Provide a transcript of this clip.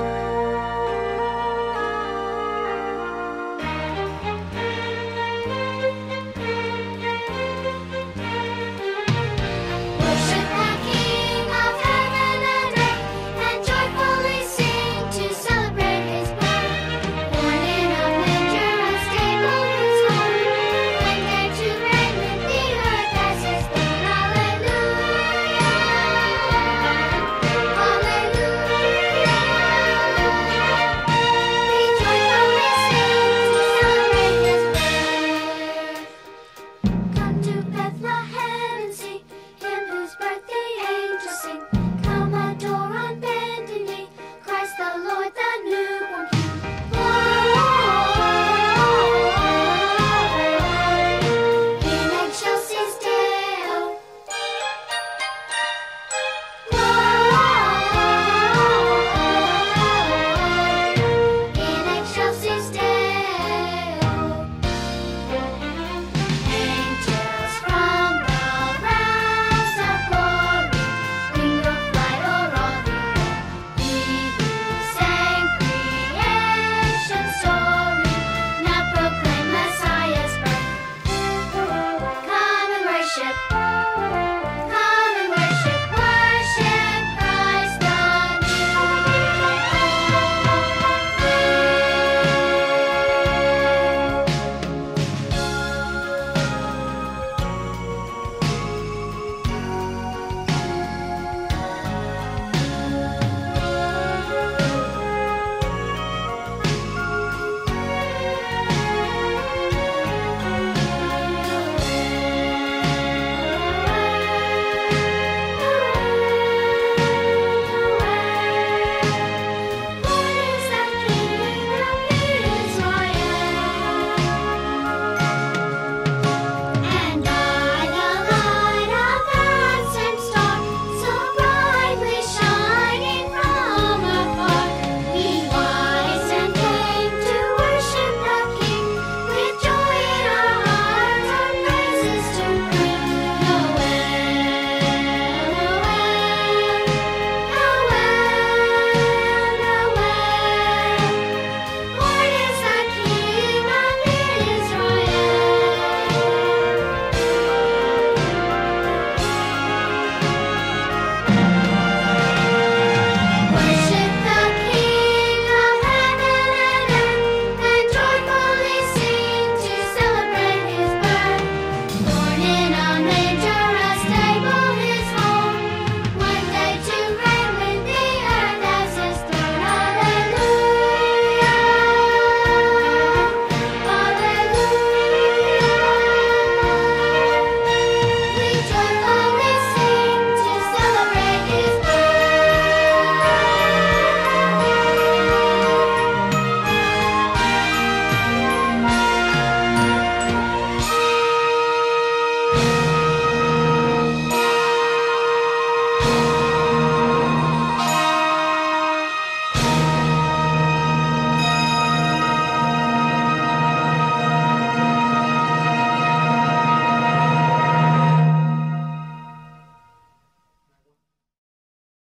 Bye.